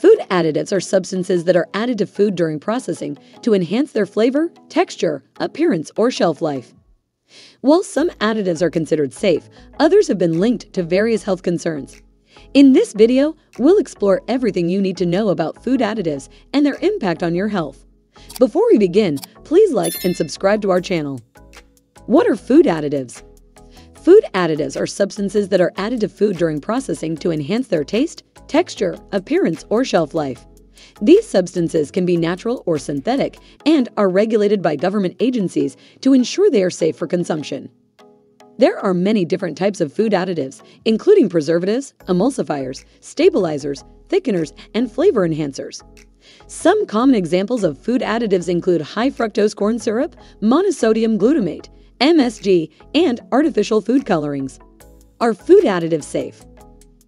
Food additives are substances that are added to food during processing to enhance their flavor, texture, appearance, or shelf life. While some additives are considered safe, others have been linked to various health concerns. In this video, we'll explore everything you need to know about food additives and their impact on your health. Before we begin, please like and subscribe to our channel. What are food additives? Food additives are substances that are added to food during processing to enhance their taste, texture, appearance, or shelf life. These substances can be natural or synthetic and are regulated by government agencies to ensure they are safe for consumption. There are many different types of food additives, including preservatives, emulsifiers, stabilizers, thickeners, and flavor enhancers. Some common examples of food additives include high fructose corn syrup, monosodium glutamate, MSG, and artificial food colorings. Are food additives safe?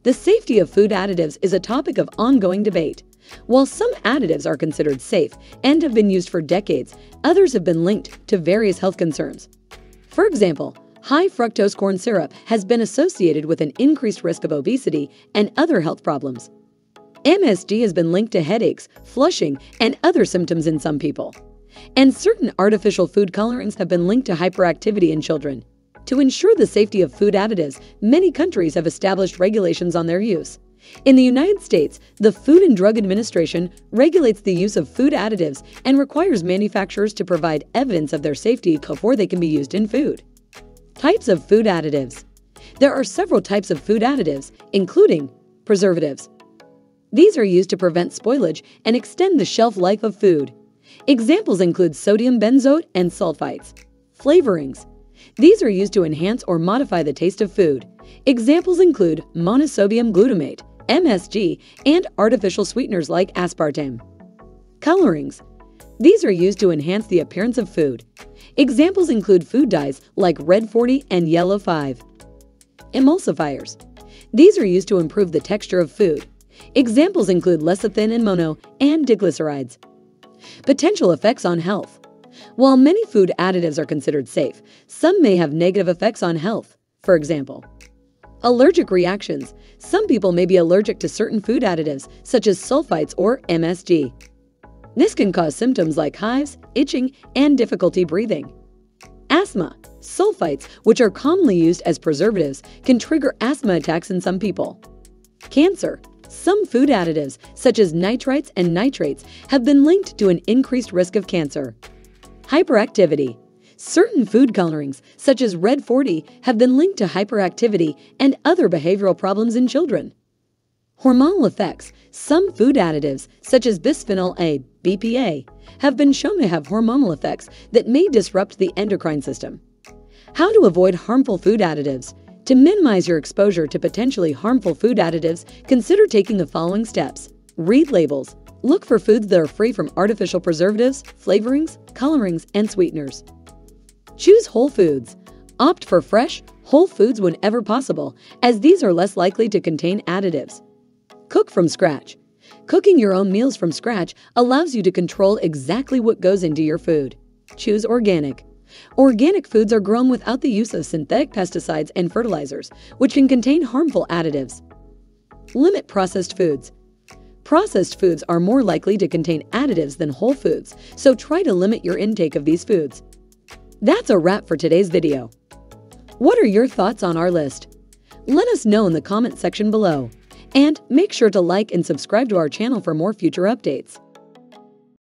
The safety of food additives is a topic of ongoing debate. While some additives are considered safe and have been used for decades, others have been linked to various health concerns. For example, high fructose corn syrup has been associated with an increased risk of obesity and other health problems. MSG has been linked to headaches, flushing, and other symptoms in some people. And certain artificial food colorings have been linked to hyperactivity in children. To ensure the safety of food additives, many countries have established regulations on their use. In the United States, the Food and Drug Administration regulates the use of food additives and requires manufacturers to provide evidence of their safety before they can be used in food. Types of food additives There are several types of food additives, including preservatives. These are used to prevent spoilage and extend the shelf life of food. Examples include sodium benzoate and sulfites. Flavorings these are used to enhance or modify the taste of food. Examples include monosodium glutamate, MSG, and artificial sweeteners like aspartame. Colorings. These are used to enhance the appearance of food. Examples include food dyes like Red 40 and Yellow 5. Emulsifiers. These are used to improve the texture of food. Examples include lecithin and mono and diglycerides. Potential effects on health. While many food additives are considered safe, some may have negative effects on health. For example, allergic reactions. Some people may be allergic to certain food additives, such as sulfites or MSG. This can cause symptoms like hives, itching, and difficulty breathing. Asthma. Sulfites, which are commonly used as preservatives, can trigger asthma attacks in some people. Cancer. Some food additives, such as nitrites and nitrates, have been linked to an increased risk of cancer. Hyperactivity. Certain food colorings, such as Red 40, have been linked to hyperactivity and other behavioral problems in children. Hormonal effects. Some food additives, such as bisphenol A, BPA, have been shown to have hormonal effects that may disrupt the endocrine system. How to avoid harmful food additives. To minimize your exposure to potentially harmful food additives, consider taking the following steps. Read labels. Look for foods that are free from artificial preservatives, flavorings, colorings, and sweeteners. Choose whole foods. Opt for fresh, whole foods whenever possible, as these are less likely to contain additives. Cook from scratch. Cooking your own meals from scratch allows you to control exactly what goes into your food. Choose organic. Organic foods are grown without the use of synthetic pesticides and fertilizers, which can contain harmful additives. Limit processed foods. Processed foods are more likely to contain additives than whole foods, so try to limit your intake of these foods. That's a wrap for today's video. What are your thoughts on our list? Let us know in the comment section below. And make sure to like and subscribe to our channel for more future updates.